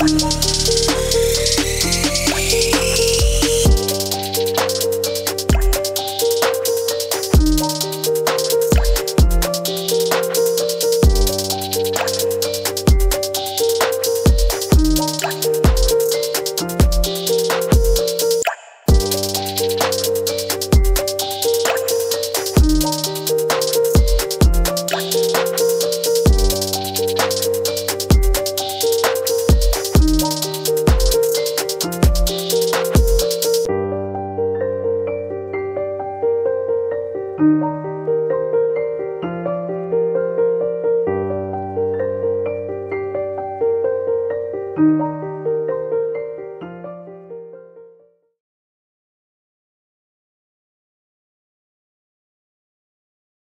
Thank